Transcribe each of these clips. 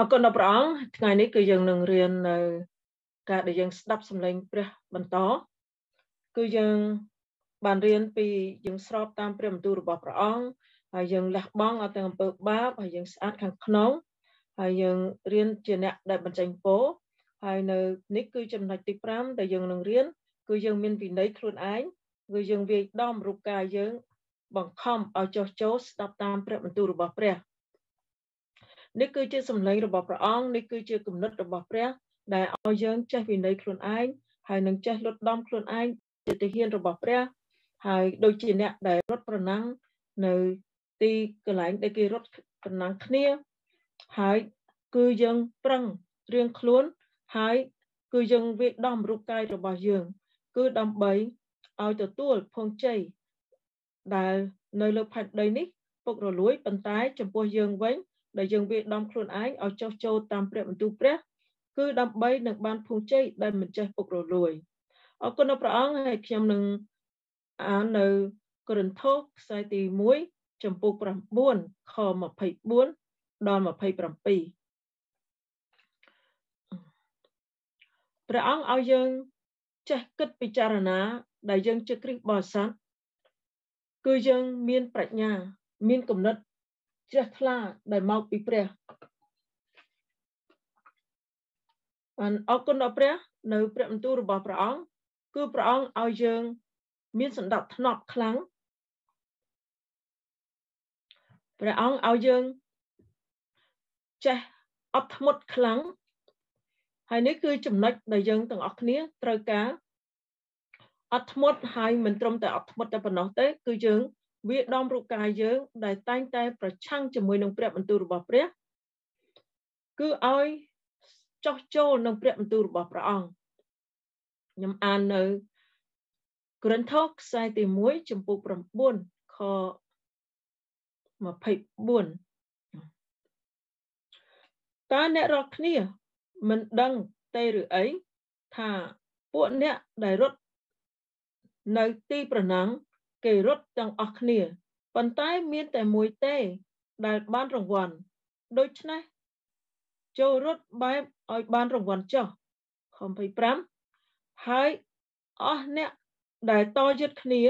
អរគុណដល់ព្រះអង្គថ្ងៃនេះគឺយើងនឹងរៀននៅការដែលយើងស្ដាប់សម្លេងព្រះបន្តគឺយើងបានរៀនពីយើងស្របតាមព្រះបន្ទូលរបស់ព្រះអង្គហើយយើងលះបង់អត់ទាំងអំពើបាបហើយយើងស្អាតខាងក្នុងហើយយើងរៀនជាអ្នកដែលបញ្ចេញពរហើយនៅនេះគឺចំណុចទី5ដែលយើងនឹងរៀនគឺយើងមានវិន័យខ្លួនឯងគឺយើងវាយដំរូបកាយយើងបង្ខំឲ្យចុះចូលស្ដាប់តាមព្រះបន្ទូលរបស់ព្រះ នេះគឺជាសម្លេងរបស់ព្រះអង្គនេះគឺជាគំនិតរបស់ព្រះ ដែលឲ្យយើងចេះវិន័យខ្លួនឯងហើយនឹងចេះលុតដំខ្លួនឯងជាទាហានរបស់ព្រះ ហើយដូចជាអ្នកដែលរត់ប្រណាំងនៅទីកន្លែងដែលគេរត់ប្រណាំងគ្នាហើយគឺយើងប្រឹងរៀងខ្លួនហើយគឺយើងវាដំរូបកាយរបស់យើង គឺដើម្បីឲ្យទទួលភងជ័យដែលនៅលើផែនដីនេះពុករលួយប៉ុន្តែចំពោះយើងវិញ ដែលយើងវាដំខ្លួនឯងឲ្យចុះចូលតាមព្រះបន្ទូលព្រះគឺដើម្បីនឹងបានភូមិជ័យដែលមិនចេះពុករលួយអរគុណដល់ព្រះអង្គហើយខ្ញុំនឹងអាននៅកូរិនថូសខ្សែទី1ចំពោះ9ខ24ដល់27ព្រះអង្គឲ្យយើងចេះគិតពិចារណា ដែលយើងជាគ្រីស្ទបរិស័ទគឺយើងមានប្រាជ្ញា មានគំនិត ជ្រះថ្លាដែលមកពីព្រះអរគុណដល់ព្រះ នៅព្រះបន្ទូលរបស់ព្រះអង្គគឺព្រះអង្គឲ្យយើង មានសន្តិធ្នាប់ខ្លាំងព្រះអង្គឲ្យយើងចេះអត់ធ្មត់ខ្លាំងហើយនេះគឺចំណុចដែលយើងទាំងអស់គ្នាត្រូវការអត់ធ្មត់ហើយមិនត្រឹមតែអត់ធ្មត់តែប៉ុណ្ណោះទេ គឺយើង វាដំរូបកាយយើង ដែលតែងតែ ប្រឆាំងជាមួយនឹងព្រះបន្ទូលរបស់ព្រះ គឺឲ្យចោះចូលនឹងព្រះបន្ទូលរបស់ព្រះអង្គខ្ញុំអាននៅក្រិនថូសខ្សែទី1ចំពោះ9ខ24តើអ្នករាល់គ្នាមិនដឹងទេឬអីថាពួកអ្នកដែលរត់នៅទីប្រណាំង គេរត់ទាំងអស់គ្នាប៉ុន្តែមានតែមួយទេ ដែលបានរង្វាន់ដូច្នេះចូលរត់បែបឲ្យបានរង្វាន់ចុះខ25ហើយអស់អ្នកដែលតយឹតគ្នា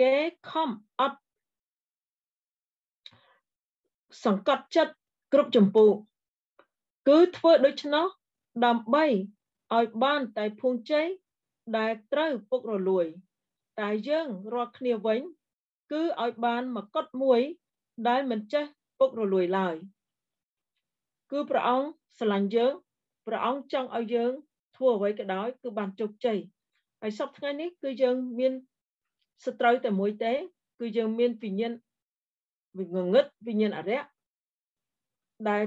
គេខំអត់សង្កត់ចិត្តគ្រប់ចម្ពោះគឺធ្វើដូច្នោះដើម្បីឲ្យបានតែភួងជ័យដែលត្រូវពុករលួយ តែយើងរាល់គ្នាវិញ គឺឲ្យបានមកុដមួយ ដែលមិនចេះពុករលួយឡើយគឺព្រះអង្គស្រឡាញ់យើងព្រះអង្គចង់ឲ្យយើង ធ្វើអ្វីក៏ដោយ គឺបានជោគជ័យហើយសប្តាហ៍ថ្ងៃនេះគឺយើងមានសត្រូវតែមួយទេ គឺយើងមានវិញ្ញាណវិងងឹតវិញ្ញាណអរិយដែល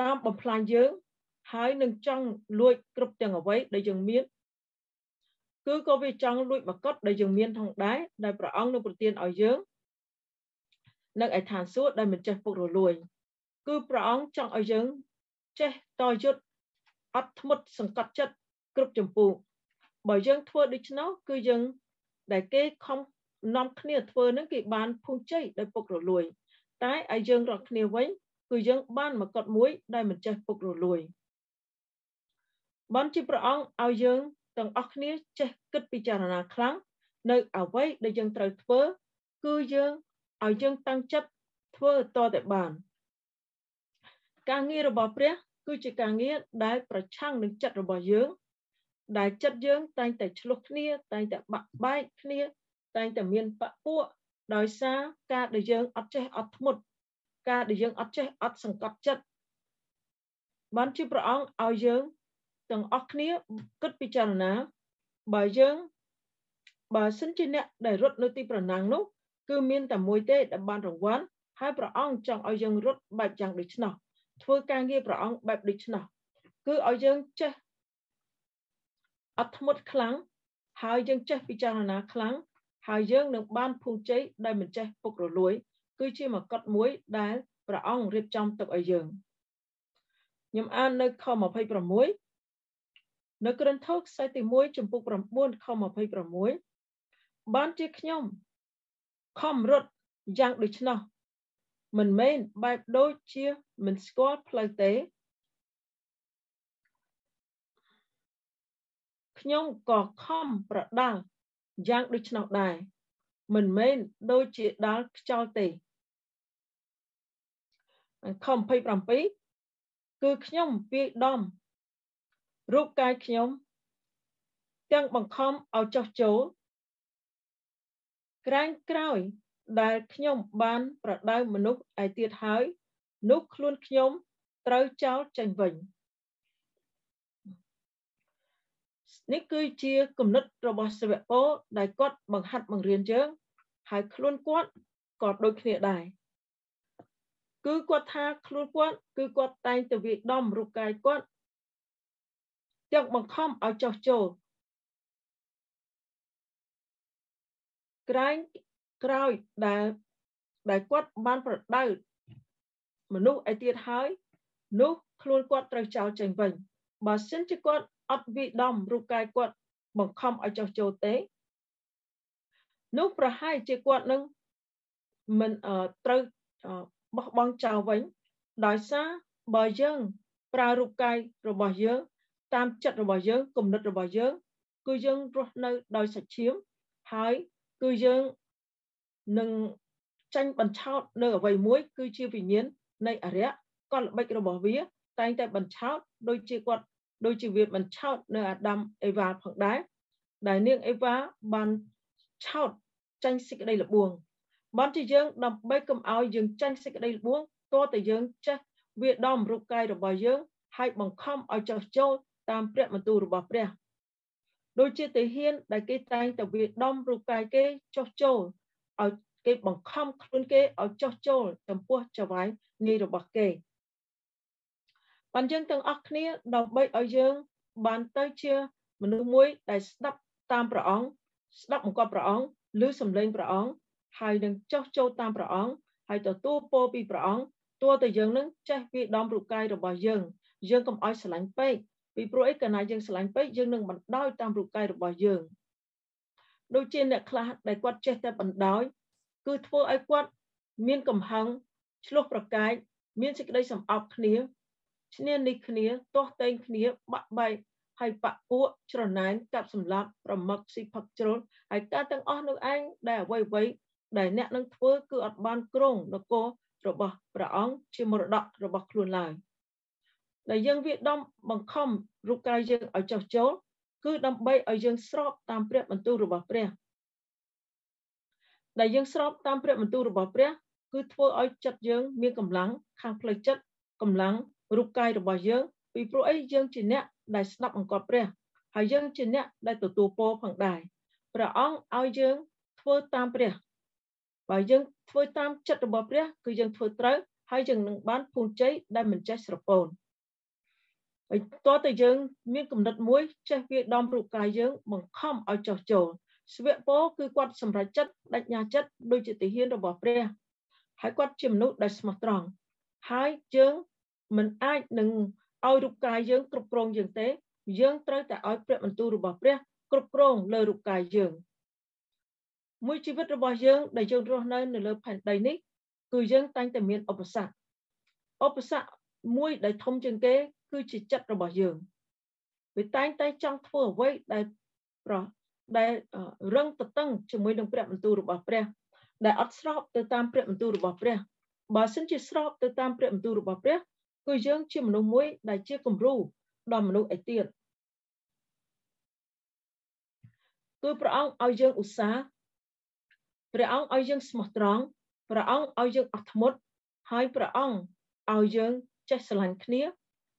តាមបំផ្លាញយើងហើយនឹងចង់លួចគ្រប់ទាំងអ្វីដែលយើងមាន គឺក៏វាចង់លួចមកុដដែលយើងមានផងដែរដែលព្រះអង្គនឹងប្រទានឲ្យយើងនៅឯឋានសួគ៌ដែលមិនចេះពុករលួយ គឺព្រះអង្គចង់ឲ្យយើងចេះតយុទ្ធអត់ធ្មត់សង្កត់ចិត្តគ្រប់ចម្ពោះបើយើងធ្វើដូច្នោះគឺយើងដែលគេខំនាំគ្នាធ្វើនឹងគេបានភូមិជ័យដោយពុករលួយ តែឲ្យយើងរកគ្នាវិញគឺយើងបានមកុដមួយដែលមិនចេះពុករលួយបានជាព្រះអង្គឲ្យយើង ទាំងអស់គ្នាចេះគិតពិចារណាខ្លាំងនៅអ្វីដែលយើងត្រូវធ្វើ គឺយើងឲ្យយើងតាំងចិត្តធ្វើតតែបាន ការងាររបស់ព្រះ គឺជាការងារដែលប្រឆាំងនឹងចិត្តរបស់យើង ដែលចិត្តយើងតែងតែឆ្លុះគ្នា តែងតែបាក់បែកគ្នា តែងតែមានបពួកដោយសារការដែលយើងអត់ចេះអត់ធ្មត់ការដែលយើងអត់ចេះអត់សង្កត់ចិត្តបានជាព្រះអង្គឲ្យយើង ទាំងអស់គ្នាគិតពិចារណាបើយើងបើសិនជាអ្នកដែលរត់នៅទីប្រណាំងនោះគឺមានតែមួយទេដែលបានរង្វាន់ហើយព្រះអង្គចង់ឲ្យយើងរត់បែបយ៉ាងដូច្នោះធ្វើការងារព្រះអង្គបែបដូច្នោះគឺឲ្យយើងចេះអត់ធ្មត់ខ្លាំងហើយយើងចេះពិចារណាខ្លាំងហើយយើងនឹងបានភូមិជ័យដែលមិនចេះពុករលួយ គឺជាមកុដមួយដែលព្រះអង្គរៀបចំទុកឲ្យយើងខ្ញុំអាននៅខ26 នៅក្រិនថូសខ្សែទី1ចំពុក9ខ26បានជាខ្ញុំខំរត់យ៉ាងដូច្នោះមិនមែនបែបដូចជាមិនស្គាល់ផ្លូវទេខ្ញុំក៏ខំប្រដាល់យ៉ាងដូច្នោះដែរមិនមែនដូចជាដាល់ខ្យល់ទេខ27គឺខ្ញុំវាយដំ រូបកាយខ្ញុំទាំងបង្ខំឲ្យចោះចូលក្រែងក្រោយដែលខ្ញុំបានប្រដៅមនុស្សឯទៀតហើយនោះខ្លួនខ្ញុំត្រូវចោលចេញវិញនេះគឺជាគំនិតរបស់សាវកពលដែលគាត់បង្ហាត់បង្រៀនយើងហើយខ្លួនគាត់ក៏ដូចគ្នាដែរគឺគាត់ថាខ្លួនគាត់គឺគាត់តែងតែវាយដំរូបកាយគាត់ ទាំងបង្ខំឲ្យចោះចូលក្រែងក្រោយដែលដែលគាត់បានប្រដៅមនុស្សឯទៀតហើយនោះខ្លួនគាត់ត្រូវចោលចេញវិញបើសិនជាគាត់អត់វិដំរូបកាយគាត់បង្ខំឲ្យចោះចូលទេនោះប្រហែលជាគាត់នឹងមិនត្រូវបោះបង់ចោលវិញដោយសារបើយើងប្រើរូបកាយរបស់យើង តាមចិត្តរបស់យើងគំនិតរបស់យើង គឺយើងរស់នៅដោយសច្ឈាមហើយគឺយើងនឹងចាញ់បញ្ឆោតនៅអ្វីមួយ គឺជាវិញ្ញាណនៃអរិយក៏ល្បិចរបស់វា តែងតែបញ្ឆោតដូចជាគាត់ដូចជាវាបញ្ឆោតនៅអាដាមអេវ៉ាផងដែរដែលនាងអេវ៉ាបានឆោតចាញ់សេចក្តីល្បួងបានជាយើងដើម្បីកុំឲ្យយើងចាញ់សេចក្តីល្បួងតើតែយើងចេះវាដំរូបកាយរបស់យើងហើយបង្ខំឲ្យចោះចូល តាមព្រះបន្ទូលរបស់ព្រះដូចជាទាហានដែលគេតែងតែវាដំរូបកាយគេចោះចូលឲ្យគេបង្ខំខ្លួនគេឲ្យចោះចូលចំពោះចវាយនៃរបស់គេបានយើងទាំងអស់គ្នាដើម្បីឲ្យយើង បានទៅជាមនុស្សមួយដែលស្ដាប់តាមព្រះអង្គស្ដាប់បង្គាប់ព្រះអង្គឬសំឡេងព្រះអង្គហើយនឹងចោះចូលតាមព្រះអង្គហើយទទួលពរពីព្រះអង្គទោះតែយើងនឹងចេះវាដំរូបកាយរបស់យើងយើងកុំឲ្យស្រឡាញ់ពេក ពីព្រោះអីកាលណាយើងស្រឡាញ់ពេកយើងនឹងបណ្ដោយតាមរូបកាយរបស់យើងដូចជាអ្នកខ្លះដែលគាត់ចេះតែបណ្ដោយគឺធ្វើឲ្យគាត់មានកំហឹងឆ្លោះប្រកែកមានសេចក្តីសំអប់គ្នាឈ្នានេះគ្នាទាស់តែងគ្នាបាក់បែកហើយបាក់ពួកច្រណែនកាប់សម្លាប់ប្រមឹកស៊ីផឹកជ្រុលហើយការទាំងអស់នោះឯងដែលអ្វីអ្វីដែលអ្នកនឹងធ្វើគឺអត់បានគ្រងនគររបស់ព្រះអង្គជាមរតករបស់ខ្លួនឡើយ ដែលយើងវាដំបង្ខំរូបកាយយើងឲ្យចោះចូលគឺដើម្បីឲ្យយើងស្របតាមព្រះបន្ទូលរបស់ព្រះដែលយើងស្របតាមព្រះបន្ទូលរបស់ព្រះ គឺធ្វើឲ្យចិត្តយើង មានកម្លាំងខាងផ្លូវចិត្តកម្លាំងរូបកាយរបស់យើងពីព្រោះអីយើងជាអ្នកដែលស្ដាប់អង្គព្រះហើយយើងជាអ្នកដែលទទួលពរផងដែរព្រះអង្គឲ្យយើងធ្វើតាមព្រះបើយើងធ្វើតាមចិត្តរបស់ព្រះ គឺយើងធ្វើត្រូវហើយយើងនឹងបានភូមិជ័យដែលមិនចេះស្រពោន ហើយតើតើយើងមានគំនិតមួយចេះវាដំរូបកាយយើងបង្ខំឲ្យចោះចូលស្វៈពោគឺគាត់សម្រេចចិត្តបញ្ញាចិត្តដូចជាទាហានរបស់ព្រះហើយគាត់ជាមនុស្សដែលស្មោះត្រង់ហើយយើងមិនអាចនឹងឲ្យរូបកាយយើងគ្រប់គ្រងយើងទេ យើងត្រូវតែឲ្យព្រះបន្ទូលរបស់ព្រះគ្រប់គ្រងលើរូបកាយយើងមួយជីវិតរបស់យើងដែលយើងរស់នៅនៅលើផែនដីនេះគឺយើងតែងតែមានឧបសគ្គឧបសគ្គមួយដែលធំជាងគេ គឺជាចិត្តរបស់យើងវាតែងតែចង់ធ្វើអ្វីដែលប្រដែលរឹងតតឹងជាមួយនឹងព្រះបន្ទូលរបស់ព្រះ ដែលអត់ស្របទៅតាមព្រះបន្ទូលរបស់ព្រះបើសិនជាស្របទៅតាមព្រះបន្ទូលរបស់ព្រះគឺយើងជាមនុស្សមួយដែលជាគំរូដល់មនុស្សឯទៀតគឺព្រះអង្គឲ្យយើងឧស្សាហ៍ព្រះអង្គឲ្យយើងស្មោះត្រង់ព្រះអង្គឲ្យយើងអត់ធ្មត់ហើយព្រះអង្គឲ្យយើងចេះស្រឡាញ់គ្នា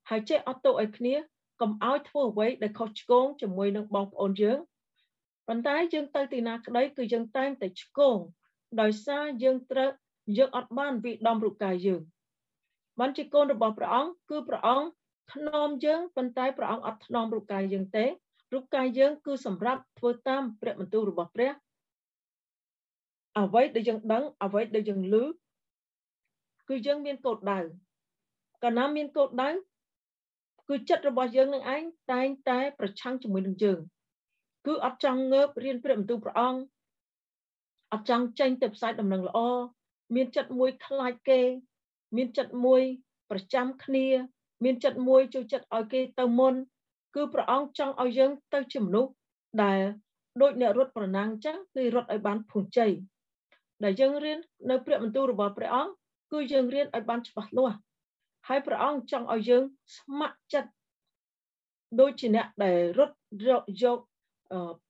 ហើយចេះអត់ទោសឲ្យគ្នាកុំឲ្យធ្វើអ្វីដែលខុសឆ្គងជាមួយនឹងបងប្អូនយើងប៉ុន្តែយើងទៅទីណាក្តីគឺយើងតែងតែឆ្គងដោយសារយើងត្រូវយើងអត់បានវិដំរូបកាយយើងបានជាកូនរបស់ព្រះអង្គគឺព្រះអង្គថ្នមយើងប៉ុន្តែព្រះអង្គអត់ថ្នមរូបកាយយើងទេរូបកាយយើងគឺសម្រាប់ធ្វើតាមព្រះបន្ទូលរបស់ព្រះអ្វីដែលយើងដឹងអ្វីដែលយើងឮគឺយើងមានកោតដៅកាលណាមានកោតដៅ គឺចិត្តរបស់យើងនឹងឯងតែងតែប្រឆាំងជាមួយនឹងយើងគឺអត់ចង់ងើបរៀនព្រះបន្ទូលព្រះអង្គអត់ចង់ចេញទៅផ្សាយដំណឹងល្អមានចិត្តមួយខ្លាចគេ មានចិត្តមួយប្រចាំគ្នា មានចិត្តមួយចូលចិត្តឲ្យគេទៅមុន គឺព្រះអង្គចង់ឲ្យយើងទៅជាមនុស្សដែលដូចអ្នករត់ប្រណាំងអញ្ចឹងគឺរត់ឲ្យបានភុងជ័យដែលយើងរៀននៅព្រះបន្ទូលរបស់ព្រះអង្គគឺយើងរៀនឲ្យបានច្បាស់លាស់ ហើយព្រះអង្គចង់ឲ្យយើងស្ម័គ្រចិត្តដូចជាអ្នកដែលរត់យក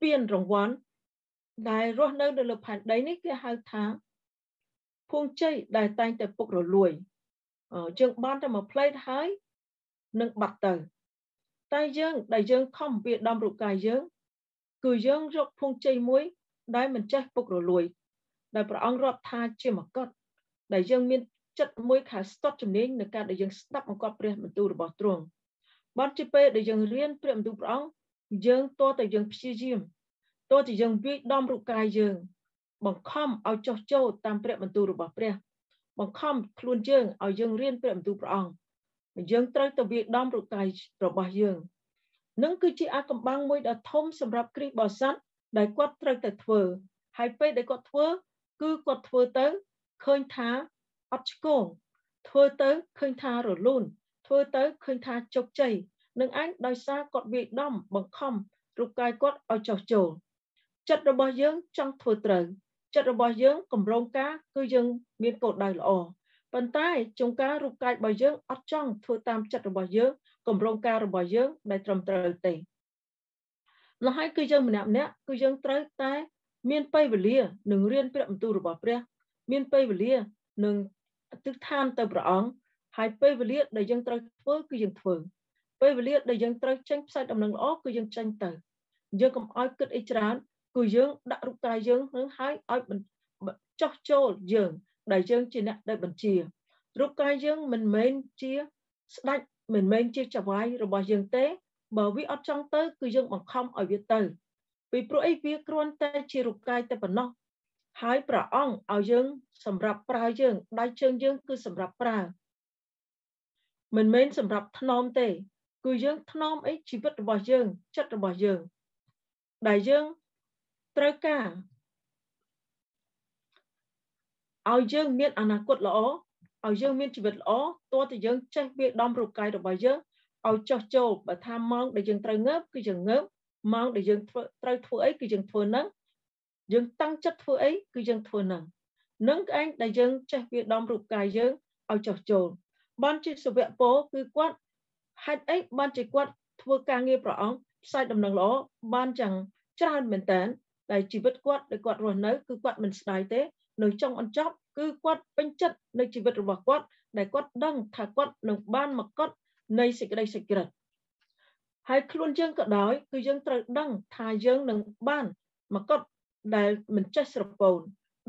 ពានរង្វាន់ដែលរស់នៅនៅលើផែនដីនេះគេហៅថាភួងជ័យដែលតែងតែពុករលួយយើងបានតែមកផ្លេតហើយនឹងបាត់ទៅ តែយើងដែលយើងខំវាដំរូបកាយយើង គឺយើងរកភួងជ័យមួយ ដែលមិនចេះពុករលួយ ដែលព្រះអង្គរាប់ថាជាមកុដដែលយើងមាន ចិត្តមួយខាស្ទាត់ជំនាញនៅការដែលយើងស្ដាប់បង្គាប់ព្រះបន្ទូលរបស់ទ្រង់បានជាពេលដែលយើងរៀនព្រះបន្ទូលព្រះអង្គយើងតើតែយើងព្យាយាមតើតែយើងវាយដំរូបកាយយើង បង្ខំឲ្យចោះចូលតាមព្រះបន្ទូលរបស់ព្រះ បង្ខំខ្លួនយើងឲ្យយើងរៀនព្រះបន្ទូលព្រះអង្គយើងត្រូវទៅវាយដំរូបកាយរបស់យើងនឹងគឺជាអាកំបាំងមួយដ៏ធំសម្រាប់គ្រីស្ទបរិស័ទដែលគាត់ត្រូវតែធ្វើហើយពេលដែលគាត់ធ្វើ គឺគាត់ធ្វើទៅឃើញថា អត់ឆ្កងធ្វើទៅឃើញថារលូនធ្វើទៅឃើញថាជោគជ័យនឹងឯងដោយសារគាត់វាយដំបង្ខំរូបកាយគាត់ឲ្យចោះចូលចិត្តរបស់យើងចង់ធ្វើត្រូវចិត្តរបស់យើងកម្រងការគឺយើងមានគោលដៅល្អប៉ុន្តែចុងការរូបកាយរបស់យើងអត់ចង់ធ្វើតាមចិត្តរបស់យើងកម្រងការរបស់យើងដែលត្រឹមត្រូវទេលហើយគឺយើងម្នាក់ម្នាក់គឺយើងត្រូវតែ មានពេលវេលានឹងរៀនព្រះបន្ទូលរបស់ព្រះ មានពេលវេលានឹង ទឹកឋានទៅព្រះអង្គហើយពេលវេលាដែលយើងត្រូវធ្វើគឺយើងធ្វើពេលវេលាដែលយើងត្រូវចេញផ្សាយដំណឹងល្អគឺយើងចេញទៅយើងកុំឲ្យគិតអីច្រើនគឺយើងដាក់រូបកាយយើងនឹងឲ្យឲ្យចោះចូលយើងដែលយើងជាអ្នកដែលបញ្ជារូបកាយយើងមិនមែនជាស្ដេចមិនមែនជាចវាយរបស់យើងទេបើវាអត់ចង់ទៅគឺយើងបង្ខំឲ្យវាទៅពីព្រោះអីវាគ្រាន់តែជារូបកាយតែប៉ុណ្ណោះ ហើយព្រះអង្គឲ្យយើង សម្រាប់ប្រើយើងដៃជើងយើង គឺសម្រាប់ប្រើមិនមែនសម្រាប់ថ្នមទេ គឺយើងថ្នមអីជីវិតរបស់យើង ចិត្តរបស់យើង ដែលយើងត្រូវការឲ្យយើងមានអនាគតល្អឲ្យយើងមានជីវិតល្អតើតើយើងចេះវាដំរូបកាយរបស់យើងឲ្យចោះចូលបើថាម៉ោងដែលយើងត្រូវងើបគឺយើងងើបម៉ោងដែលយើងធ្វើត្រូវធ្វើអីគឺយើងធ្វើហ្នឹង យើងតាំងចិត្តធ្វើអីគឺយើងធ្វើហ្នឹងនឹងឯងដែលយើងចេះវាដំរូបកាយយើងឲ្យចោះចូលបានជាសវៈពោគឺគាត់ហេតុអីបានជាគាត់ធ្វើការងារព្រះអង្គផ្សាយដំណឹងល្អបានចឹងច្រើនមែនតើដែលជីវិតគាត់ដែលគាត់រស់នៅគឺគាត់មិនស្ដាយទេនៅចុងអញ្ចប់គឺគាត់ពេញចិត្តនៅជីវិតរបស់គាត់ដែលគាត់ដឹងថាគាត់នឹងបានមកកត់នៃសេចក្តីសេចក្រិតហើយខ្លួនយើងក៏ដោយគឺយើងត្រូវដឹងថាយើងនឹងបានមកកត់ ដែលមិនចេះស្រពោន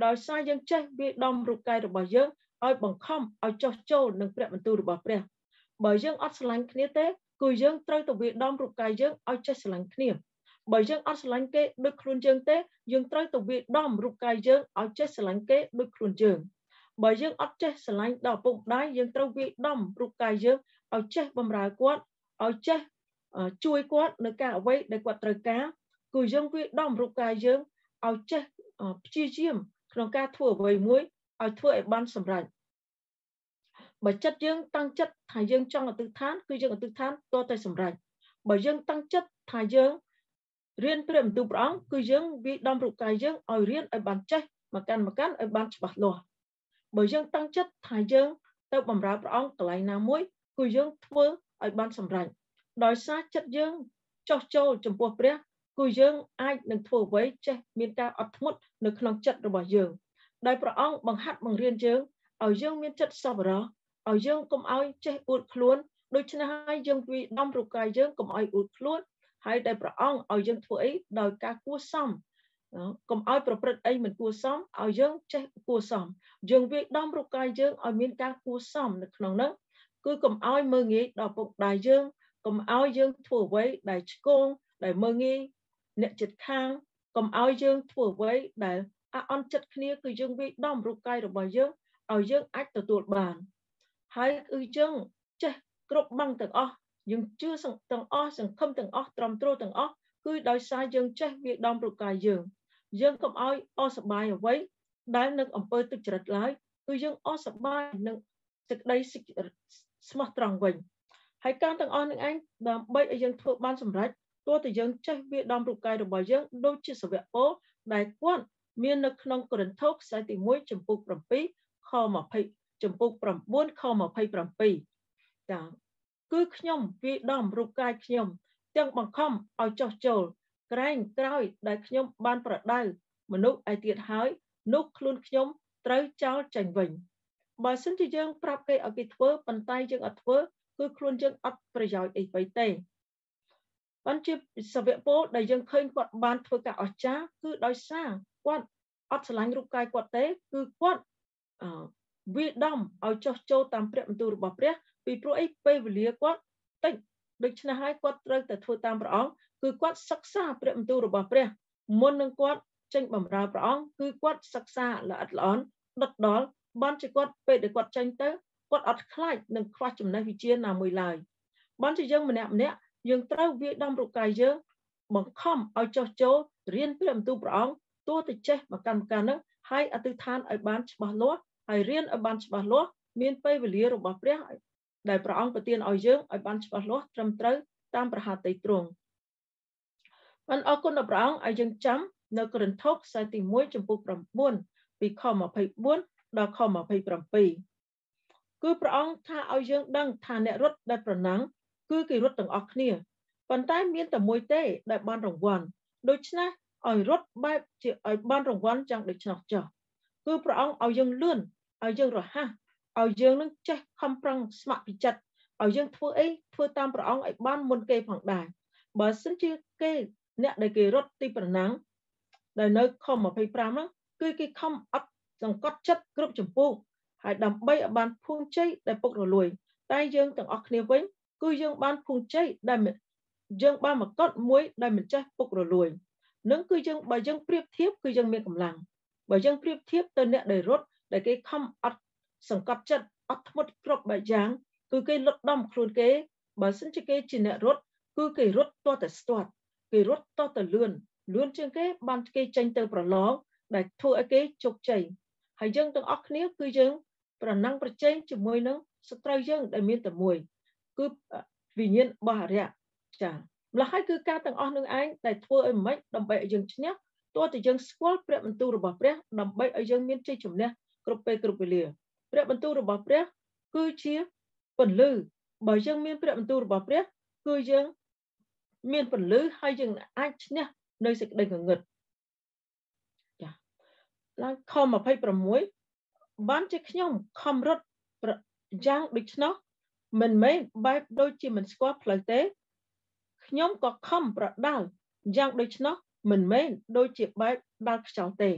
ដោយសារយើងចេះវាដំរូបកាយរបស់យើងឲ្យបង្ខំឲ្យចោះចូលនឹងព្រះបន្ទូលរបស់ព្រះបើយើងអត់ស្រឡាញ់គ្នាទេគឺយើងត្រូវទៅវាដំរូបកាយយើងឲ្យចេះស្រឡាញ់គ្នាបើយើងអត់ស្រឡាញ់គេដូចខ្លួនយើងទេយើងត្រូវទៅវាដំរូបកាយយើងឲ្យចេះស្រឡាញ់គេដូចខ្លួនយើងបើយើងអត់ចេះស្រឡាញ់ដល់ឪពុកម្ដាយយើងត្រូវវាដំរូបកាយយើងឲ្យចេះបម្រើគាត់ឲ្យចេះជួយគាត់នៅការអ្វីដែលគាត់ត្រូវការគឺយើងវាដំរូបកាយយើង ឲ្យចេះព្យាយាមក្នុងការធ្វើអ្វីមួយឲ្យធ្វើឲ្យបានសម្រេចបើចិត្តយើងតាំងចិត្តថាយើងចង់អតិថានគឺយើងអតិថានតតែសម្រេចបើយើងតាំងចិត្តថាយើងរៀនព្រះបន្ទូលព្រះអង្គគឺយើងវាដំរូបកាយយើងឲ្យរៀនឲ្យបានចេះមកកាន់មកកាន់ឲ្យបានច្បាស់លាស់បើយើងតាំងចិត្តថាយើងទៅបម្រើព្រះអង្គកន្លែងណាមួយគឺយើងធ្វើឲ្យបានសម្រេចដោយសារចិត្តយើងចោះចូលចំពោះព្រះ គឺយើងអាចនឹងធ្វើអ្វីចេះមានការអត់ធ្មត់នៅក្នុងចិត្តរបស់យើងដោយព្រះអង្គបង្ហាត់បង្រៀនយើងឲ្យយើងមានចិត្តសប្បុរសឲ្យយើងកុំឲ្យចេះអួតខ្លួនដូច្នេះហើយយើងវិដំរូបកាយយើងកុំឲ្យអួតខ្លួនហើយដែលព្រះអង្គឲ្យយើងធ្វើអីដោយការគួសមកុំឲ្យប្រព្រឹត្តអីមិនគួសមឲ្យយើងចេះគួសមយើងវាដំរូបកាយយើងឲ្យមានការគួសមនៅក្នុងនោះគឺកុំឲ្យមើងងាយដល់ពុកដៃយើងកុំឲ្យយើងធ្វើអ្វីដែលឆ្គងដែលមើងងាយ អ្នកចិត្តខាងកុំឲ្យយើងធ្វើអ្វីដែលអអន់ចិត្តគ្នាគឺយើងវាដំរូបកាយរបស់យើងឲ្យយើងអាចទទួលបាន ហើយគឺយើងចេះគ្រប់បាំងទាំងអស់យើងជឿទាំងអស់សង្ឃឹមទាំងអស់ត្រឹមត្រូវទាំងអស់គឺដោយសារយើងចេះវាដំរូបកាយយើង យើងកុំឲ្យអស់សបាយអ្វីដែលនឹងអំពើទុច្ចរិតឡើយគឺយើងអស់សប្បាយនឹងសេចក្តីស្មោះត្រង់វិញហើយការទាំងអស់នឹងឯងដើម្បីឲ្យយើងធ្វើបានសម្រេច ទោះតែយើងចេះវាដំរូបកាយរបស់យើងដូចជាសាវកពលដែលគាត់មាននៅក្នុងកូរិនថូសខ្សែទី1ចំពុក7ខ20ចំពុក9ខ27ចាគឺខ្ញុំវាដំរូបកាយខ្ញុំទាំងបង្ខំឲ្យចោះចូលក្រែងក្រោយដែលខ្ញុំបានប្រដៅមនុស្សឯទៀតហើយនោះខ្លួនខ្ញុំត្រូវចោលចេញវិញបើសិនជាយើងប្រាប់គេឲ្យគេធ្វើប៉ុន្តែយើងអត់ធ្វើគឺខ្លួនយើងអត់ប្រយោជន៍អីបីទេ បានជាសវៈពលដែលយើងឃើញគាត់បានធ្វើការអស្ចារ្យគឺដោយសារគាត់អត់ស្រឡាញ់រូបកាយគាត់ទេគឺគាត់វាដំឲ្យចោះចូលតាមព្រះបន្ទូលរបស់ព្រះពីព្រោះអីពេលវេលាគាត់តិចដូច្នេះហើយគាត់ត្រូវតែធ្វើតាមព្រះអង្គគឺគាត់សិក្សាព្រះបន្ទូលរបស់ព្រះមុននឹងគាត់ចេញបម្រើព្រះអង្គគឺគាត់សិក្សាល្អិតល្អន់ដិតដល់បានជាគាត់ពេលដែលគាត់ចេញទៅគាត់អត់ខ្លាចនឹងខ្វះចំណេះវិជ្ជាណាមួយឡើយបានជាយើងម្នាក់ម្នាក់ យើងត្រូវវាដំរូបកាយយើងបង្ខំឲ្យចោះចូលរៀនព្រះបន្ទូលព្រះអង្គទោះតែចេះមកកម្មការនឹងហើយអធិដ្ឋានឲ្យបានច្បាស់លាស់ហើយរៀនឲ្យបានច្បាស់លាស់មានពេលវេលារបស់ព្រះដែលព្រះអង្គប្រទានឲ្យយើងឲ្យបានច្បាស់លាស់ត្រឹមត្រូវតាមប្រហាតីទ្រង់បានអរគុណដល់ព្រះអង្គឲ្យយើងចាំនៅកូរិនថូសខ្សែទី1ចំពុក9ពីខ24ដល់ខ27គឺព្រះអង្គថាឲ្យយើងដឹងថាអ្នករត់ដែលប្រណាំង គឺគេរត់ទាំងអស់គ្នាប៉ុន្តែមានតែមួយទេដែលបានរង្វាន់ដូច្នេះឲ្យរត់បែបជាឲ្យបានរង្វាន់យ៉ាងដូច្នោះចុះគឺព្រះអង្គឲ្យយើងលឿនឲ្យយើងរហ័សឲ្យយើងនឹងចេះខំប្រឹងស្ម័គ្រពីចិត្តឲ្យយើងធ្វើអីធ្វើតាមព្រះអង្គឲ្យបានមុនគេផងដែរបើសិនជាគេអ្នកដែលគេរត់ទីប្រណាំងដែលនៅខ25ហ្នឹងគឺគេខំអត់សង្កត់ចិត្តគ្រប់ចម្ពោះហើយដើម្បីឲ្យបានភូមិជ័យដែលពុករលួយតែយើងទាំងអស់គ្នាវិញ គឺយើងបានភូមិជ័យដែលយើងបានមកកត់មួយដែលមិនចេះពុករលួយនឹងគឺយើងបើយើងប្រៀបធៀបគឺយើងមានកម្លាំងបើយើងប្រៀបធៀបទៅអ្នកដែលរត់ដែលគេខំអត់សង្កត់ចិត្តអត់ធ្មត់គ្រប់បែបយ៉ាងគឺគេលុតដំខ្លួនគេបើសិនជាគេជាអ្នករត់គឺគេរត់ទាស់តែស្ទាត់គេរត់ទាស់តែលឿនលឿនជាងគេបានគេចេញទៅប្រឡងដែលធ្វើឲ្យគេជោគជ័យហើយយើងទាំងអស់គ្នាគឺយើងប្រណាំងប្រជែងជាមួយនឹងសត្រូវយើងដែលមានតែមួយ គឺវិញ្ញាណបរិយចាម្ល៉េះហើយគឺការទាំងអស់នឹងឯងដែលធ្វើឲ្យមិនដើម្បីឲ្យយើងឈ្នះទោះតែយើងស្គាល់ព្រះបន្ទូលរបស់ព្រះដើម្បីឲ្យយើងមានជ័យជំនះគ្រប់ពេលគ្រប់វេលាព្រះបន្ទូលរបស់ព្រះ គឺជាពន្លឺបើយើងមានព្រះបន្ទូលរបស់ព្រះ គឺយើងមានពន្លឺហើយយើងអាចឈ្នះនៅសេចក្តីងងឹតចាឡើងខ26បានជាខ្ញុំខំរត់យ៉ាងដូច្នោះ មិនមែនបែបដូចជាមិនស្គាល់ផ្លូវទេខ្ញុំក៏ខំប្រដៅយ៉ាងដូច្នោះមិនមែនដូចជាបែបដាល់ខ្យល់ទេ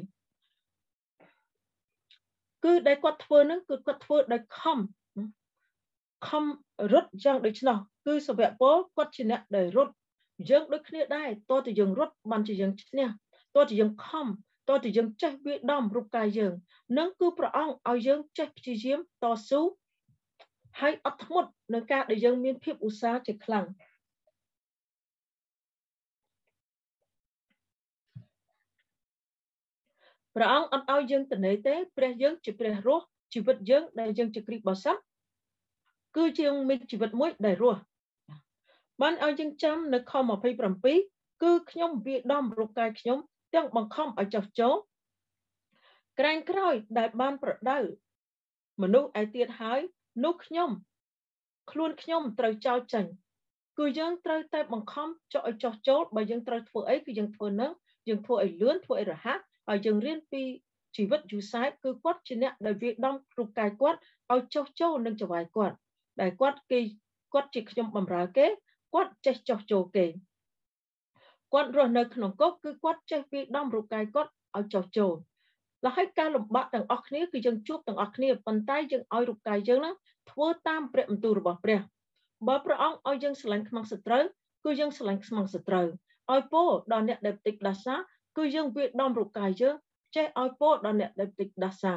គឺដែលគាត់ធ្វើនឹងគឺគាត់ធ្វើដោយខំខំរត់យ៉ាងដូច្នោះគឺសវៈពលគាត់ជាអ្នកដែលរត់យើងដូចគ្នាដែរតើតើយើងរត់បានជាយើងឈ្នះតើតើយើងខំតើតើយើងចេះវាដំរូបកាយយើងនឹងគឺព្រះអង្គឲ្យយើងចេះព្យាយាមតស៊ូ ហើយអត់ធ្មត់នឹងការដែលយើងមានភាពឧស្សាហ៍ជាខ្លាំងព្រះអង្គអត់ឲ្យយើងត្នេទេព្រះយើងជាព្រះរស់ជីវិតយើងដែលយើងជាគ្រីស្ទបរិសុទ្ធគឺជាមានជីវិតមួយដែលរស់បានឲ្យយើងចាំនៅខ27គឺខ្ញុំវាដំរូបកាយខ្ញុំទាំងបង្ខំឲ្យចោះចូលក្រែងក្រោយដែលបានប្រដៅមនុស្សឯទៀតហើយ នោះខ្ញុំខ្លួនខ្ញុំត្រូវចោលចេញគឺយើងត្រូវតែបង្ខំចោះឲ្យចោះចូលបើយើងត្រូវធ្វើអីគឺយើងធ្វើនឹងយើងធ្វើឲ្យលឿនធ្វើឲ្យរហ័សហើយយើងរៀនពីជីវិតយូសែបគឺគាត់ជាអ្នកដែលវាដំរូបកាយគាត់ឲ្យចោះចូលនឹងចវាយគាត់ដែលគាត់គេគាត់ជាខ្ញុំបំរើគេគាត់ចេះចោះចូលគេគាត់រស់នៅក្នុងគុកគឺគាត់ចេះវាដំរូបកាយគាត់ឲ្យចោះចូល ដល់ហើយការលំបាកទាំងអស់គ្នាគឺយើងជួបទាំងអស់គ្នាប៉ុន្តែយើងឲ្យរូបកាយយើងហ្នឹងធ្វើតាមព្រះបន្ទូលរបស់ព្រះបើព្រះអង្គឲ្យយើងស្រឡាញ់ខ្មាំងសត្រូវគឺយើងស្រឡាញ់ខ្មាំងសត្រូវឲ្យពោដល់អ្នកដែលតិចដាសាគឺយើងវាដំរូបកាយយើងចេះឲ្យពោដល់អ្នកដែលតិចដាសា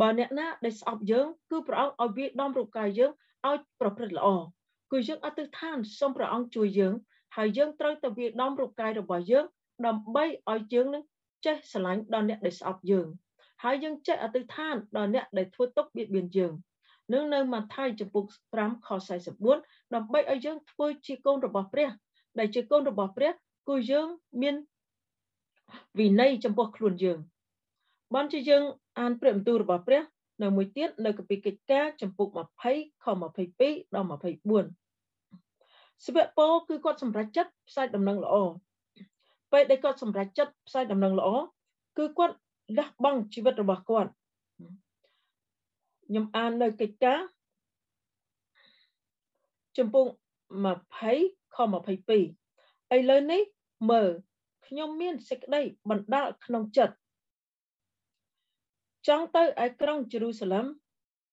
បើអ្នកណាដែលស្អប់យើងគឺព្រះអង្គឲ្យវាដំរូបកាយយើងឲ្យប្រព្រឹត្តល្អគឺយើងអធិដ្ឋានសូមព្រះអង្គជួយយើងហើយយើងត្រូវតែវាដំរូបកាយរបស់យើងដើម្បីឲ្យយើងនឹង ចេះស្រឡាញ់ដល់អ្នកដែលស្អប់យើងហើយយើងចេះអតិថានដល់អ្នកដែលធ្វើទុកបៀតបៀនយើងនឹងនៅម៉ាថាយចំពុក5ខ44ដើម្បីឲ្យយើងធ្វើជាកូនរបស់ព្រះ ដែលជាកូនរបស់ព្រះគឺយើងមានវិន័យចំពោះខ្លួនយើងបានជាយើងអានព្រះបន្ទូលរបស់ព្រះ នៅមួយទៀតនៅគម្ពីរកិច្ចការចំពុក20ខ22ដល់24សាវកពោគឺគាត់សម្រេចចិត្តផ្សាយដំណឹងល្អ ពេលដែលគាត់សម្រេចចិត្តផ្សាយដំណឹងល្អគឺគាត់លះបង់ជីវិតរបស់គាត់ខ្ញុំអាននៅកិច្ចការចំពុក20ខ22ឥឡូវនេះមើលខ្ញុំមានសេចក្តីបណ្ដាលក្នុងចិត្តចង់ទៅឯក្រុងយេរូសាឡិម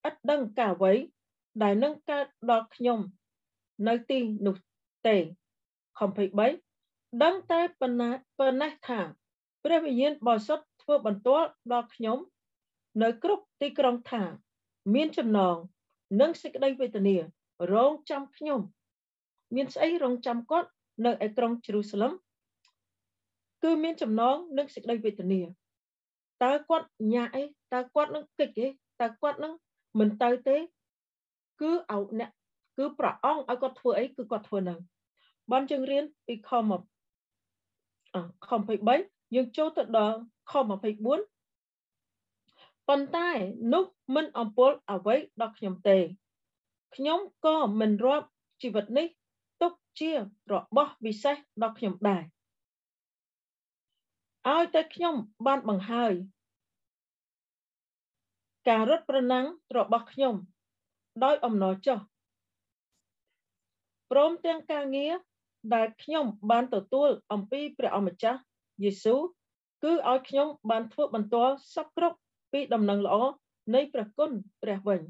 ឥតដឹងការអ្វីដែលនឹងកើតដល់ខ្ញុំនៅទីនោះទេខំ23 ដឹងតែប៉ុណ្ណាប៉ុណ្ណេះថាព្រះវិញ្ញាណបរិសុទ្ធធ្វើបន្ទាល់ដល់ខ្ញុំ នៅគ្រប់ទីក្រុងថា មានចំណង និងសេចក្តីវេទនា រងចាំខ្ញុំ មានស្អីរងចាំគាត់នៅឯក្រុងយេរូសាឡិមគឺមានចំណងនិងសេចក្តីវេទនាតើគាត់ញ៉ាអីតើគាត់នឹងកិច្ចទេតើគាត់នឹងមិនទៅទេ គឺឲ្យអ្នកគឺប្រអងឲ្យគាត់ធ្វើអីគឺគាត់ធ្វើនឹងបានយើងរៀនពីខមក ខ23យើងចូលទៅដល់ខ24ប៉ុន្តែនោះមិនអំពលអ្វីដល់ខ្ញុំទេខ្ញុំក៏មិនរាប់ជីវិតនេះទុកជារបស់ពិសេសដល់ខ្ញុំដែរឲ្យតែខ្ញុំបានបង្ហើយការរត់ប្រណាំងរបស់ខ្ញុំ ដោយអំណរចោះព្រមទាំងការងារ ដែលខ្ញុំបានទទួលអំពីព្រះអម្ចាស់យេស៊ូវគឺឲ្យខ្ញុំបានធ្វើបន្ទាល់សពគ្រប់ពីដំណឹងល្អនៃព្រះគុណព្រះវិញ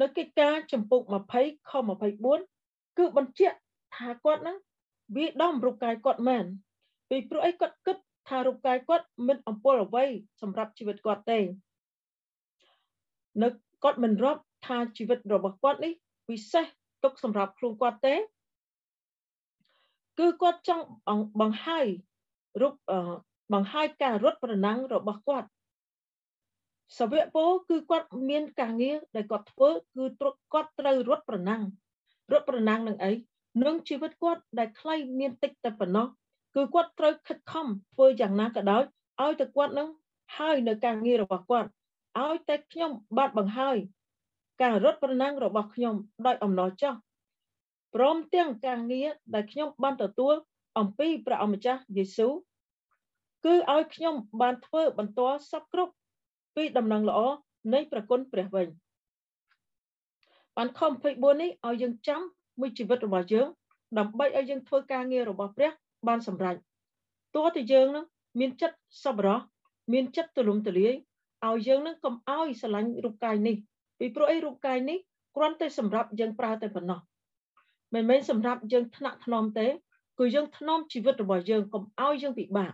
នៅកិច្ចការចំពុក20ខ24គឺបញ្ជាក់ថាគាត់ហ្នឹងវាដំរូបកាយគាត់មែនពីព្រោះអីគាត់គិតថារូបកាយគាត់មិនអំពលអ្វីសម្រាប់ជីវិតគាត់ទេនៅគាត់មិនរាប់ថាជីវិតរបស់គាត់នេះពិសេសទុកសម្រាប់ខ្លួនគាត់ទេ គឺគាត់ចង់បង្ហាយរូបបង្ហាយការរត់ប្រណាំងរបស់គាត់សាវកពោគឺគាត់មានការងារដែលគាត់ធ្វើគឺគាត់ត្រូវរត់ប្រណាំងរត់ប្រណាំងនឹងអីនឹងជីវិតគាត់ដែលខ្លីមានតិចតែប៉ុណ្ណោះគឺគាត់ត្រូវខិតខំធ្វើយ៉ាងណាក៏ដោយឲ្យតែគាត់នឹងហើយនៅការងាររបស់គាត់ឲ្យតែខ្ញុំបានបង្ហើយការរត់ប្រណាំងរបស់ខ្ញុំដោយអំណរចោះ ព្រមទាំងការងារដែលខ្ញុំបានទទួលអំពីព្រះអម្ចាស់យេស៊ូវគឺឲ្យខ្ញុំបានធ្វើបន្តសពគ្រប់ពីដំណឹងល្អនៃព្រះគុណព្រះវិញបានខំ24នេះឲ្យយើងចាំមួយជីវិតរបស់យើងដើម្បីឲ្យយើងធ្វើការងាររបស់ព្រះបានសម្រេចទោះតែយើងនឹងមានចិត្តសប្បុរសមានចិត្តទូលំទូលាយឲ្យយើងនឹងកុំឲ្យស្រឡាញ់រូបកាយនេះពីព្រោះអីរូបកាយនេះគ្រាន់តែសម្រាប់យើងប្រើតែប៉ុណ្ណោះ មិនមែនសម្រាប់យើងថ្នាក់ថ្នមទេគឺយើងថ្នមជីវិតរបស់យើងកុំឲ្យយើងពិបាក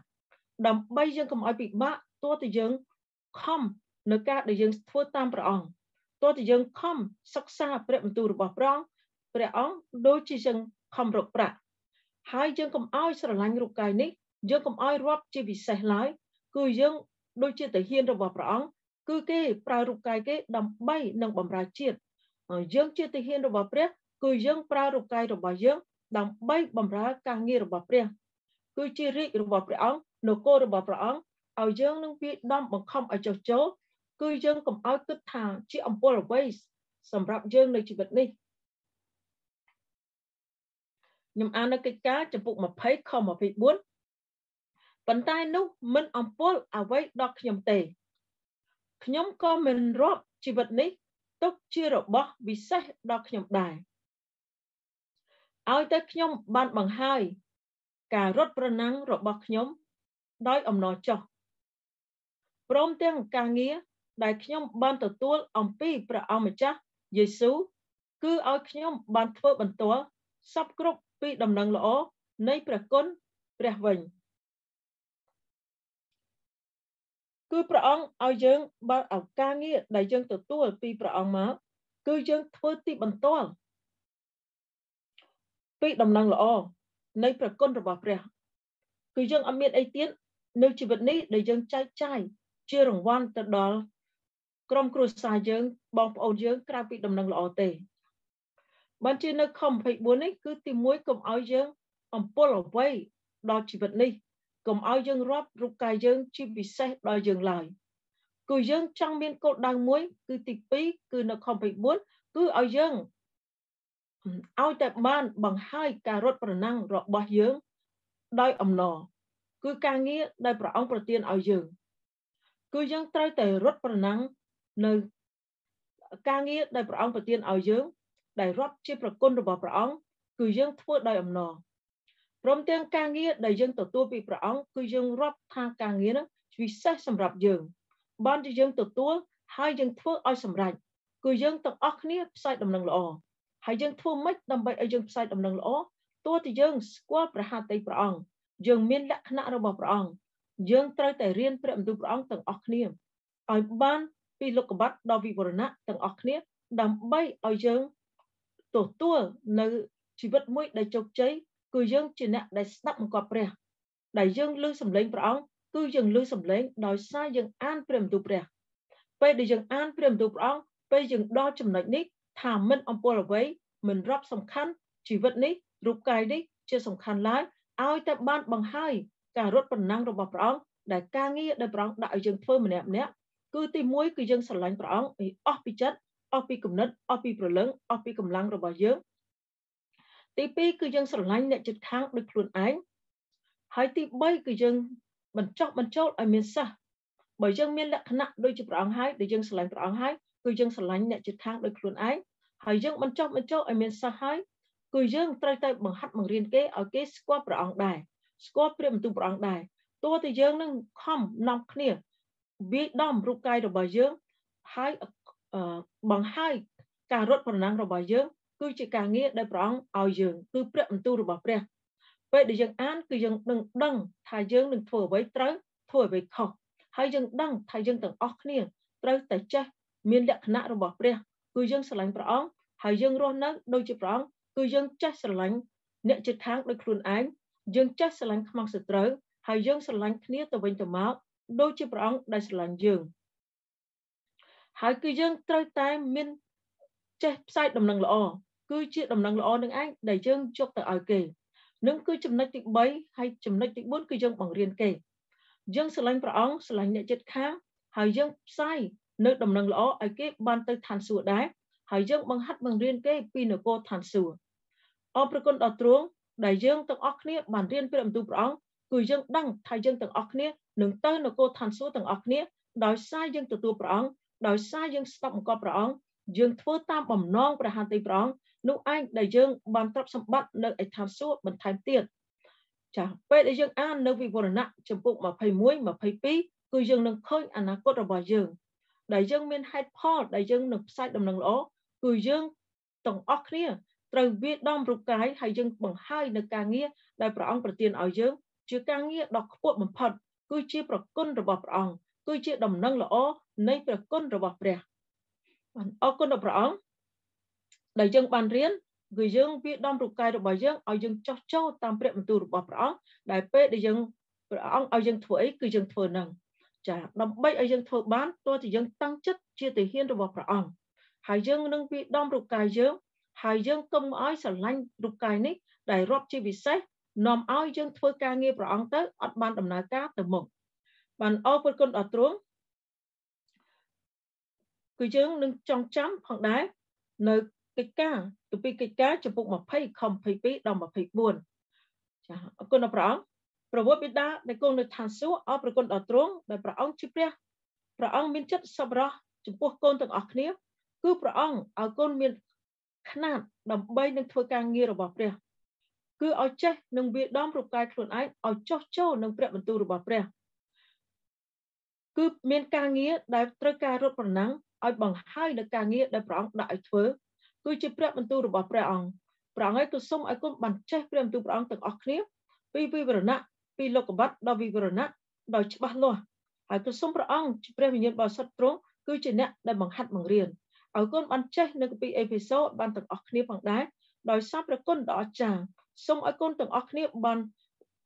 ដើម្បីយើងកុំឲ្យពិបាកទោះតែយើងខំនៅការដែលយើងធ្វើតាមព្រះអង្គទោះតែយើងខំសិក្សាព្រះបន្ទូលរបស់ព្រះអង្គព្រះអង្គដូចជាយើងខំរកប្រាក់ហើយយើងកុំឲ្យស្រឡាញ់រូបកាយនេះយើងកុំឲ្យរាប់ជាពិសេសឡើយគឺយើងដូចជាទាហានរបស់ព្រះអង្គគឺគេប្រើរូបកាយគេដើម្បីនឹងបម្រើជាតិយើងជាទាហានរបស់ព្រះ គឺយើងប្រើរូបកាយរបស់យើងដើម្បីបម្រើការងាររបស់ព្រះ គឺជារាជរបស់ព្រះអង្គនគររបស់ព្រះអង្គឲ្យយើងនឹងវាដំបង្ខំឲ្យចុះចូលគឺយើងកុំឲ្យគិតថាជាអំពើអ្វីសម្រាប់យើងនៅជីវិតនេះខ្ញុំអាននៅកិច្ចការចំពុក20ខ24ប៉ុន្តែនោះមិនអំពលអ្វីដល់ខ្ញុំទេខ្ញុំក៏មិនរាប់ជីវិតនេះទុកជារបស់ពិសេសដល់ខ្ញុំដែរ ឲ្យតែខ្ញុំបានបង្ហើយ ការរត់ប្រណាំងរបស់ខ្ញុំ ដោយអំណរចោះព្រមទាំងការងារដែលខ្ញុំបានទទួលអំពីព្រះអម្ចាស់យេស៊ូវគឺឲ្យខ្ញុំបានធ្វើបន្ទាល់សពគ្រប់ពីដំណឹងល្អនៃព្រះគុណព្រះវិញគឺព្រះអង្គឲ្យយើងបើឱកាសងារដែលយើងទទួលពីព្រះអង្គមកគឺយើងធ្វើទីបន្ទាល់ ពីដំណឹងល្អនៃព្រះគុណរបស់ព្រះគឺយើងអត់មានអីទៀតនៅជីវិតនេះដែលយើងចែកចាយជារង្វាន់ទៅដល់ក្រុមគ្រួសារយើងបងប្អូនយើងក្រៅពីដំណឹងល្អទេបានជានៅខ24នេះគឺទី1កុំឲ្យយើងអំពុលអ្វីដល់ជីវិតនេះកុំឲ្យយើងរាប់រូបកាយយើងជាពិសេសដល់យើងឡើយគឺយើងចង់មានគោលដៅមួយ គឺទី2គឺនៅខ24គឺឲ្យយើង ឲ្យតែបានបង្ហាញការរត់ប្រណាំងរបស់យើងដោយអំណរគឺការងារដែលព្រះអង្គប្រទានឲ្យយើងគឺយើងត្រូវតែរត់ប្រណាំងនៅការងារដែលព្រះអង្គប្រទានឲ្យយើង ដែលរាប់ជាប្រគុណរបស់ព្រះអង្គគឺយើងធ្វើដោយអំណរព្រមទាំងការងារដែលយើងទទួលពីព្រះអង្គគឺយើងរាប់ថាការងារនោះពិសេសសម្រាប់យើងបានជាយើងទទួលហើយយើងធ្វើឲ្យសម្រេចគឺយើងទាំងអស់គ្នាផ្សាយដំណឹងល្អ ហើយយើងធ្វើម៉េចដើម្បីឲ្យយើងផ្សាយដំណឹងល្អទោះតែយើងស្គាល់ព្រះハតីព្រះអង្គយើងមានលក្ខណៈរបស់ព្រះអង្គយើងត្រូវតែរៀនព្រះបន្ទូលព្រះអង្គទាំងអស់គ្នាឲ្យបានពីលោកកបាត់ដល់វិវរណៈទាំងអស់គ្នាដើម្បីឲ្យយើងទទួលនៅជីវិតមួយដែលជោគជ័យគឺយើងជាអ្នកដែលស្ដាប់បង្គាប់ព្រះ ដែលយើងឮសំឡេងព្រះអង្គគឺយើងឮសំឡេងដោយសារយើងអានព្រះបន្ទូលព្រះពេលដែលយើងអានព្រះបន្ទូលព្រះអង្គពេលយើងដល់ចំណុចនេះ ថាមិនអំពលអ្វីមិនរាប់សំខាន់ជីវិតនេះរូបកាយនេះជាសំខាន់ឡើយឲ្យតែបានបង្ហាញការរត់ប្រណាំងរបស់ព្រះអង្គដែលការងារដែលព្រះអង្គដាក់ឲ្យយើងធ្វើម្នាក់ម្នាក់គឺទី1គឺយើងស្រឡាញ់ព្រះអង្គឲ្យអស់ពីចិត្តអស់ពីគំនិតអស់ពីព្រលឹងអស់ពីកម្លាំងរបស់យើងទី2គឺយើងស្រឡាញ់អ្នកជិតខាងដូចខ្លួនឯងហើយទី3គឺយើងបញ្ចុះបញ្ចូលឲ្យមានសិស្សបើយើងមានលក្ខណៈដូចជាព្រះអង្គហើយដែលយើងស្រឡាញ់ព្រះអង្គហើយ គឺយើងស្រឡាញ់អ្នកជិតខាងដូចខ្លួនឯងហើយយើងបញ្ចុះបញ្ចូលឲ្យមានសិស្សហើយគឺយើងត្រូវតែបង្ហាត់បង្រៀនគេឲ្យគេស្គាល់ព្រះអង្គដែរស្គាល់ព្រះបន្ទូលព្រះអង្គដែរទោះតែយើងនឹងខំនាំគ្នាវាយដំរូបកាយរបស់យើងហើយបង្ហាញការរត់ប្រណាំងរបស់យើង គឺជាការងារដែលព្រះអង្គឲ្យយើងគឺព្រះបន្ទូលរបស់ព្រះពេលដែលយើងអានគឺយើងនឹងដឹងថាយើងនឹងធ្វើអ្វីត្រូវធ្វើអ្វីខុសហើយយើងដឹងថាយើងទាំងអស់គ្នាត្រូវតែចេះ មានលក្ខណៈរបស់ព្រះគឺយើងស្រឡាញ់ព្រះអង្គហើយយើងរស់នៅដូចជាព្រះអង្គគឺយើងចេះស្រឡាញ់អ្នកជិតខាងដូចខ្លួនឯងយើងចេះស្រឡាញ់ខ្មាំងសត្រូវហើយយើងស្រឡាញ់គ្នាទៅវិញទៅមកដូចជាព្រះអង្គដែលស្រឡាញ់យើងហើយគឺយើងត្រូវតែមានចេះផ្សាយដំណឹងល្អគឺជាដំណឹងល្អនឹងឯងដែលយើងយកទៅឲ្យគេនឹងគឺចំណុចទី3ហើយចំណុចទី4គឺយើងបង្រៀនគេយើងស្រឡាញ់ព្រះអង្គស្រឡាញ់អ្នកចិត្តខាងហើយយើងផ្សាយ នៅដំណឹងល្អឲ្យគេបានទៅឋានសួគ៌ដែរហើយយើងបង្ហាត់បង្រៀនគេពីនគរឋានសួគ៌អរព្រគុណដល់ទ្រង់ដែលយើងទាំងអស់គ្នាបានរៀនព្រះបន្ទូលព្រះអង្គគឺយើងដឹងថាយើងទាំងអស់គ្នានឹងទៅនគរឋានសួគ៌ទាំងអស់គ្នាដោយសារយើងទទួលព្រះអង្គដោយសារយើងស្ដាប់បង្គាប់ព្រះអង្គយើងធ្វើតាមបំណងព្រះហត្ថីព្រះអង្គនោះឯងដែលយើងបានទ្រព្យសម្បត្តិនៅឯឋានសួគ៌បន្ថែមទៀតចាពេលដែលយើងអាននៅវិវរណៈចំពុក21 22គឺយើងនឹងឃើញអនាគតរបស់យើង ដែលយើងមានហេតុផលដែលយើងនឹងផ្សាយដំណឹងល្អគឺយើងទាំងអស់គ្នាត្រូវវាដំរូបកាយហើយយើងបង្ហាញនៅការងារដែលព្រះអង្គប្រទានឲ្យយើងជាការងារដ៏ខ្ពស់បំផុតគឺជាប្រគុណរបស់ព្រះអង្គគឺជាដំណឹងល្អនៃប្រគុណរបស់ព្រះអរគុណដល់ព្រះអង្គដែលយើងបានរៀនគឺយើងវាដំរូបកាយរបស់យើងឲ្យយើងចោះចូលតាមព្រះបន្ទូលរបស់ព្រះអង្គដែលពេលដែលយើងព្រះអង្គឲ្យយើងធ្វើអីគឺយើងធ្វើនឹង ចាដើម្បីឲ្យយើងធ្វើបានទោះតែយើងតាំងចិត្តជាទាហានរបស់ព្រះអង្គហើយយើងនឹងវាដំរូបកាយយើងហើយយើងកុំឲ្យស្រឡាញ់រូបកាយនេះដែលរាប់ជាពិសេសនាំឲ្យយើងធ្វើការងារព្រះអង្គទៅអត់បានដំណើរការទៅមុខបានអរគុណដល់ទ្រង់គឺយើងនឹងចងចាំផងដែរនៅកិច្ចការទៅពីកិច្ចការចំពុក20ខ22ដល់24ចាអរគុណដល់ព្រះអង្គ ប្រវត្តិបិតាដែលគង់នៅឋានសួគ៌អរប្រគុណដល់ទ្រង់ដែលព្រះអង្គជាព្រះព្រះអង្គមានចិត្តសប្បុរសចំពោះកូនទាំងអស់គ្នាគឺព្រះអង្គឲ្យកូនមានຂ្នាតដើម្បីនឹងធ្វើការងាររបស់ព្រះគឺឲ្យចេះនឹងវាដំរូបកាយខ្លួនឯងឲ្យចោះចូលនឹងព្រះបន្ទូលរបស់ព្រះគឺមានការងារដែលត្រូវការរត់ប្រណាំងឲ្យបង្ហាញនៅការងារដែលព្រះអង្គដាក់ឲ្យធ្វើគឺជាព្រះបន្ទូលរបស់ព្រះអង្គព្រះអង្គឲ្យគឺសូមឲ្យគុណបានចេះព្រះបន្ទូលព្រះអង្គទាំងអស់គ្នាពីវិវរណៈ ពីលោកកបាត់ដល់វិវរណៈដោយច្បាស់លាស់ហើយគឺសូមព្រះអង្គជាព្រះវិញ្ញាណបរិសុទ្ធទ្រង់គឺជាអ្នកដែលបង្ហាត់បង្រៀនឲ្យគុណបានចេះនៅពីអេពីសូតបានទាំងអស់គ្នាផងដែរដោយសារព្រះគុណដ៏អស្ចារ្យសូមឲ្យគុណទាំងអស់គ្នាបាន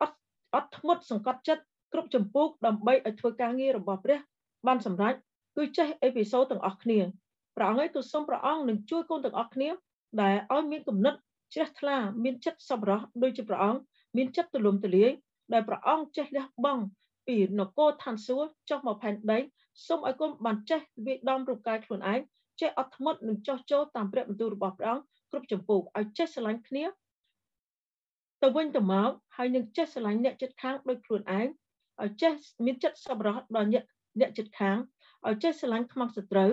អត់អត់ធ្មត់សង្កត់ចិត្តគ្រប់ចម្ពោះដើម្បីឲ្យធ្វើការងាររបស់ព្រះបានសម្រេចគឺចេះអេពីសូតទាំងអស់គ្នាព្រះអង្គឯងទូសូមព្រះអង្គនឹងជួយកូនទាំងអស់គ្នាដែលឲ្យមានគំនិតជ្រះថ្លាមានចិត្តសប្បុរសដូចជាព្រះអង្គមានចិត្តទូលំទូលាយ ដែលព្រះអង្គចេះលះបង់ពីនគរឋានសួគ៌ចុះមកផែនដីសូមឲ្យកូនបានចេះវិដំរូបកាយខ្លួនឯងចេះអត់ធ្មត់និងចោះចូលតាមព្រះបន្ទូលរបស់ព្រះអង្គគ្រប់ចម្ពោះឲ្យចេះស្រឡាញ់គ្នាទៅវិញទៅមកហើយនឹងចេះស្រឡាញ់អ្នកចិត្តខាងដូចខ្លួនឯងឲ្យចេះមានចិត្តសប្បុរសដល់អ្នកអ្នកចិត្តខាងឲ្យចេះស្រឡាញ់ខ្មាំងសត្រូវ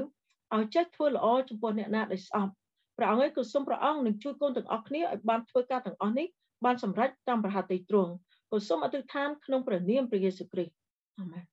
ឲ្យចេះធ្វើល្អចំពោះអ្នកណាដែលស្អប់ព្រះអង្គឯងក៏សូមព្រះអង្គនឹងជួយកូនទាំងអស់គ្នាឲ្យបានធ្វើការទាំងអស់នេះបានសម្រេចតាមប្រហាតិទ្រង់ក៏ សូមអធិដ្ឋានក្នុងព្រះនាមព្រះយេស៊ូវគ្រីស្ទអាមែន